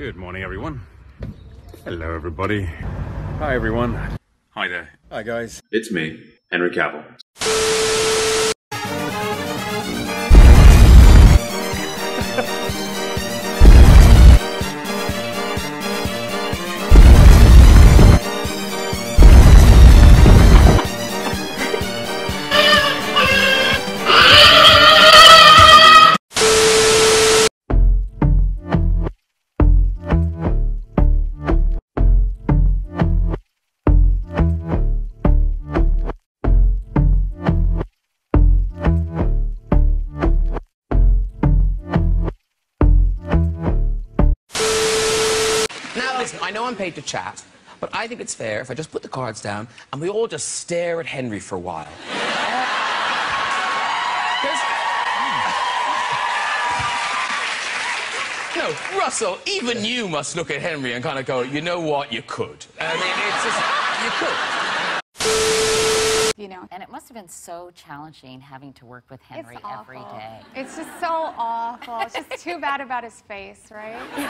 Good morning, everyone. Hello, everybody. Hi, everyone. Hi there. Hi, guys. It's me, Henry Cavill. Listen, I know I'm paid to chat, but I think it's fair if I just put the cards down and we all just stare at Henry for a while. No, Russell, even you must look at Henry and kind of go, you know what, you could. I mean, it's just, you could. You know, And it must have been so challenging having to work with Henry it's every awful. day. It's just so awful. It's just too bad about his face, right? He's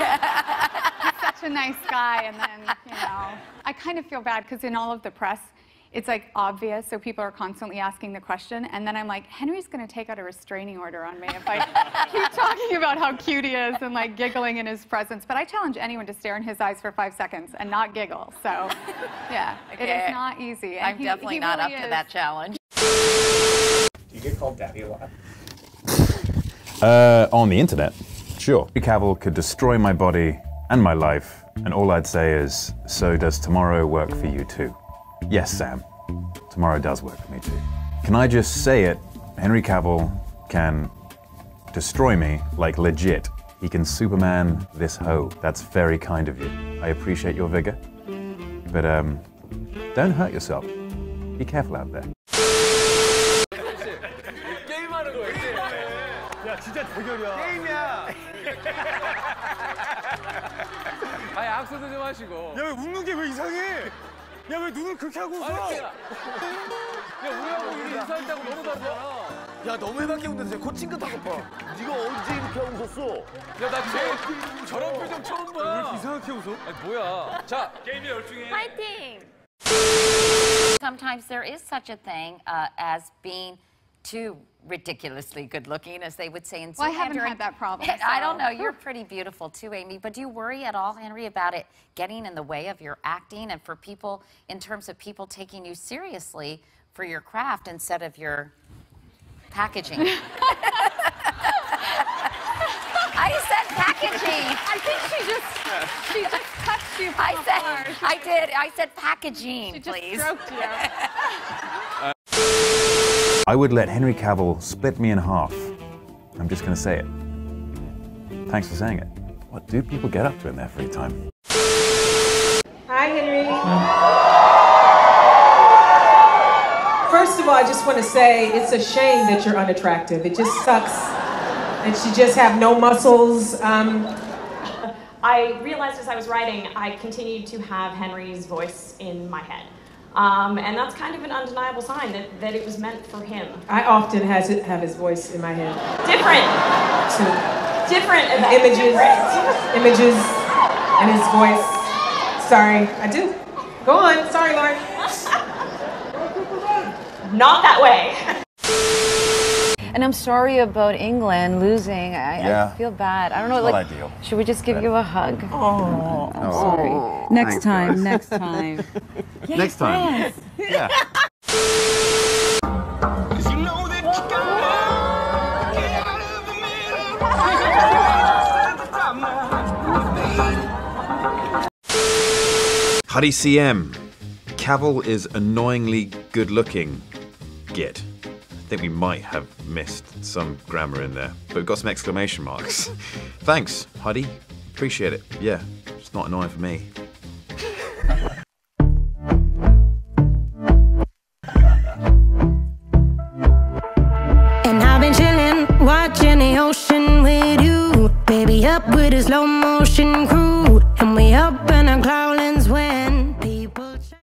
such a nice guy, and then, you know, I kind of feel bad because in all of the press, it's like obvious, so people are constantly asking the question, and then I'm like, Henry's going to take out a restraining order on me if I keep talking about how cute he is and like giggling in his presence. But I challenge anyone to stare in his eyes for five seconds and not giggle. So, yeah, it Okay. is not easy. and I'm he- definitely he not really up to is. that challenge. Do You get called daddy a lot. Uh, on the internet, sure. Henry Cavill could destroy my body and my life, and all I'd say is, so does tomorrow work for you too? Yes, Sam. Tomorrow does work for me too. Can I just say it? Henry Cavill can destroy me, like legit. He can Superman this hoe. That's very kind of you. I appreciate your vigor. But, um, don't hurt yourself. Be careful out there. 게임하는 거야, 게임. 야, 진짜 대결이야. 게임이야. 아니, 악수도 좀 하시고. 야 왜 웃는 게 왜 이상해? 야 왜 눈을 그렇게 하고 웃어? 야, 야, 우리하고 우리 인사했다고 너무 다르잖아. 야 너무 해맑게 웃는데 코 찡긋하고 봐. 네가 언제 이렇게 하고 웃었어? 야, 나 쟤, 저런 표정 처음 봐. 왜 이렇게 이상하게 웃어? 아니, 뭐야. 자, 게임이 열중해. Fighting! Sometimes there is such a thing uh, as being too ridiculously good looking, as they would say in Well, I haven't had that problem, I don't know. You're pretty beautiful too, Amy. But do you worry at all, Henry, about it getting in the way of your acting and for people, in terms of people taking you seriously for your craft instead of your packaging? I said packaging. I think she just she just touched you I said, I did. I said packaging, She just please. stroked you. I would let Henry Cavill split me in half. I'm just going to say it. Thanks for saying it. What do people get up to in their free time? Hi, Henry. First of all, I just want to say it's a shame that you're unattractive. It just sucks that you just have no muscles. Um, I realized as I was writing, I continued to have Henry's voice in my head. Um, and that's kind of an undeniable sign that, that it was meant for him. I often has it, have his voice in my head. Different, too. different images, different. images, and his voice. Sorry, I do. Go on. Sorry, Lauren. Not that way. And I'm sorry about England losing. I, Yeah. I feel bad. I don't know. It's not like, ideal. should we just give you a hug? Oh, I'm sorry. Next time. Next time. Next time. Yeah. Huddy CM. Cavill is annoyingly good looking. Git. I think we might have missed some grammar in there, but we've got some exclamation marks. Thanks, Huddy. Appreciate it. Yeah, it's not annoying for me. up with a slow motion